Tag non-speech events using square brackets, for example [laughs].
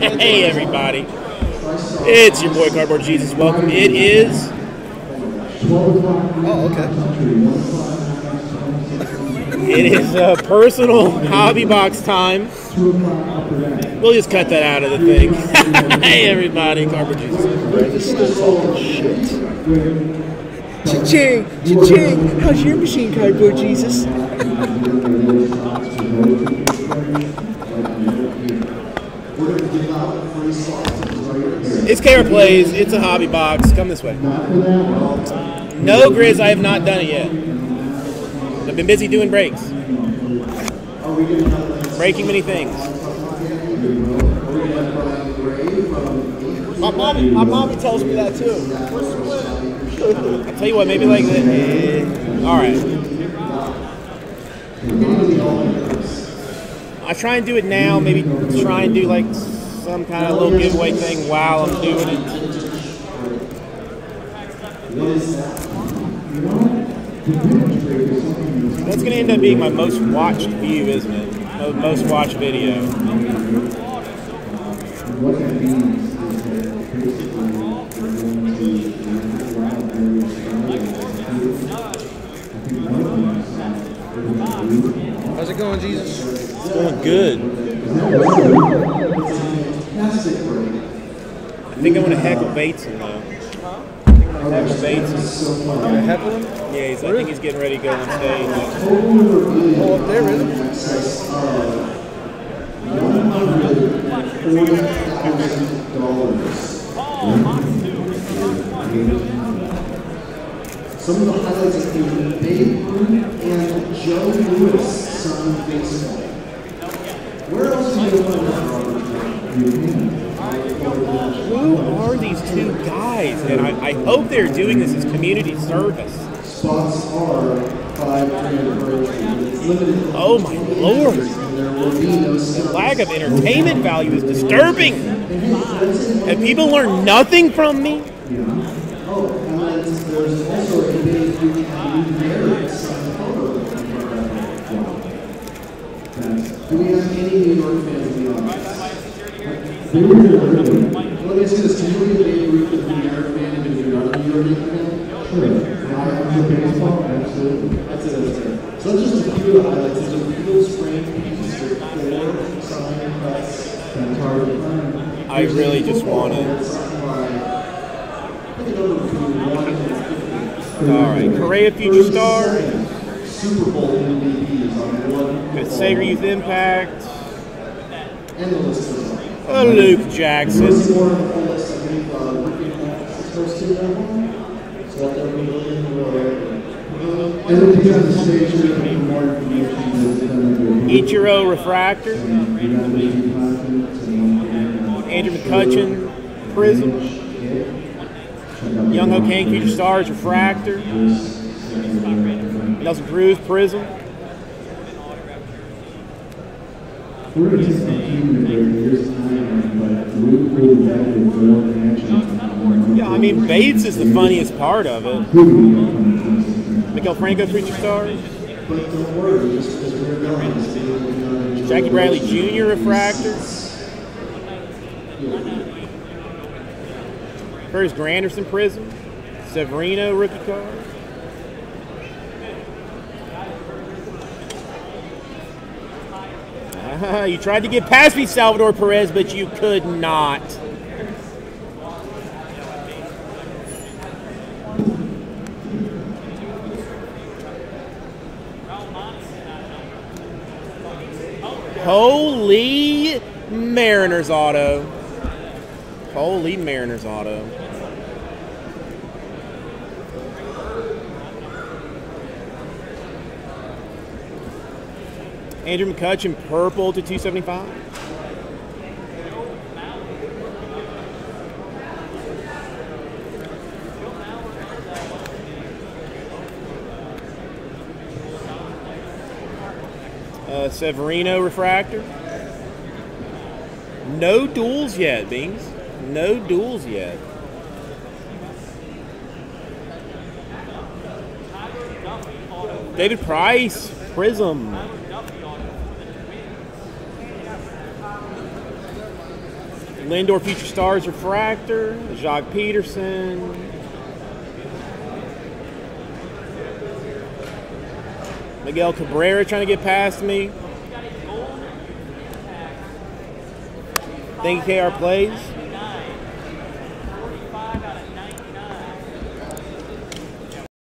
Hey, everybody. It's your boy Cardboard Jesus. Welcome. It is. Oh, okay. It is uh, personal hobby box time. We'll just cut that out of the thing. [laughs] hey, everybody. Cardboard Jesus. shit Cha-ching! Cha-ching! How's your machine cardboard, Jesus? [laughs] It's KR Plays. It's a hobby box. Come this way. No, Grizz, I have not done it yet. I've been busy doing breaks. Breaking many things. My mommy, my mommy tells me that too. I'll [laughs] tell you what, maybe like that. all right. I try and do it now. Maybe try and do like some kind of little giveaway thing while I'm doing it. That's gonna end up being my most watched view, isn't it? Mo- Most watched video. How's it going, Jesus? It's going good. I think I'm gonna heckle Bateson though. I think I'm gonna heckle Bateson. Gonna heckle him? Yeah, he's, I think he's getting ready to go on stage. Oh, up there, really? Some of the highlights include Babe Ruth and Joe Lewis signed baseball. Where else do you? Who are these two guys? And I, I hope they're doing this as community service. Spots are five grand per entry. It's limited. Oh my lord! There will be no The lack of entertainment value is disturbing. And people learn nothing from me. Oh, and then there's also a Babe Ruth and Mary signed photo. Do we have any New fans in the audience? Let me ask you this, can you be a Babe Ruth and New York fan if you're not a New York fan? Sure. I'm a baseball, absolutely. That's it, that's it. So that's just a few of the highlights. There's a Beatles frame piece four signed press. That's hard to find. I really just want to. It's signed by, I think a number between one and All right, Correa Future Star, Super Bowl MVPs on one. got Youth Impact, And the list goes on. uh, Luke Jackson. more on the full list. I believe, uh, Ricky Hawks is hosting that one. So that'll be really Everything on the stage here more information. Ichiro Refractor, Andrew McCutchen, Prism, Young O'Kane Future Stars Refractor, Nelson Cruz Prism. We're going to take some few minutes time, but we really value more action. Yeah, I mean Bates is the funniest part of it. Maikel Franco Future Stars, But don't worry, just because we're going, it's being, uh, Jackie Bradley Jr. Refractor, Curtis Granderson Prism, Severino Rookie Card. [laughs] you tried to get past me, Salvador Perez, but you could not. Holy Mariners auto. Holy Mariners auto. Andrew McCutchen, purple to 275. Uh, Severino refractor. No duels yet, Beans. No duels yet. David Price, Prism. Lindor Future Stars Refractor, Jace Peterson. Miguel Cabrera trying to get past me. Thank you, KR Plays.